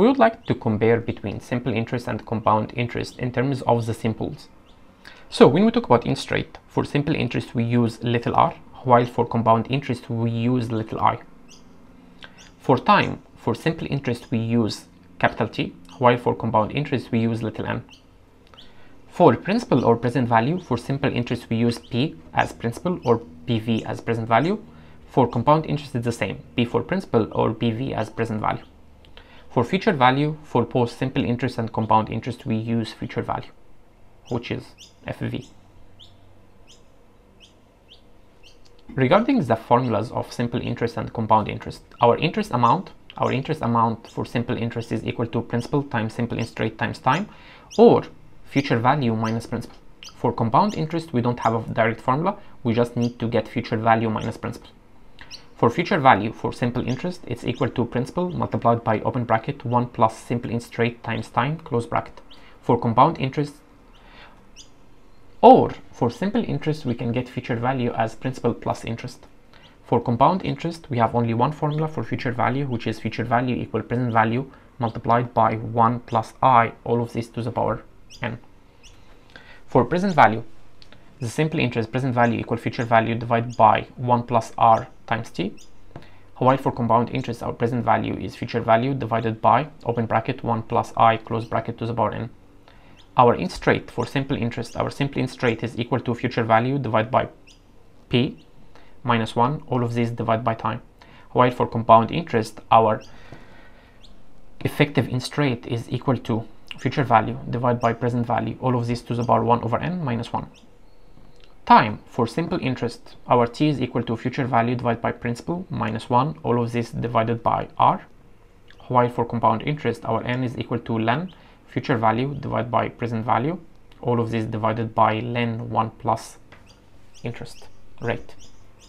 we would like to compare between simple interest and compound interest in terms of the symbols. So when we talk about interest rate, for simple interest we use little r, while for compound interest we use little i. For time, for simple interest we use capital T, while for compound interest we use little n. For principal or present value, for simple interest we use P as principal or PV as present value. For compound interest it's the same, P for principal or PV as present value. For future value, for both simple interest and compound interest, we use future value, which is FV. Regarding the formulas of simple interest and compound interest, our interest amount, our interest amount for simple interest is equal to principal times simple interest rate times time, or future value minus principal. For compound interest, we don't have a direct formula, we just need to get future value minus principal. For future value for simple interest, it's equal to principal multiplied by open bracket 1 plus simple interest rate times time close bracket. For compound interest, or for simple interest, we can get future value as principal plus interest. For compound interest, we have only one formula for future value, which is future value equal present value multiplied by 1 plus i, all of this to the power n. For present value, the simple interest present value equal future value divided by 1 plus r times t. While for compound interest, our present value is future value divided by open bracket 1 plus i close bracket to the power n. Our interest rate for simple interest, our simple interest rate is equal to future value divided by p minus 1, all of these divided by time. While for compound interest, our effective interest rate is equal to future value divided by present value, all of this to the power 1 over n minus 1 time. For simple interest our t is equal to future value divided by principal minus 1 all of this divided by r while for compound interest our n is equal to ln future value divided by present value all of this divided by ln 1 plus interest rate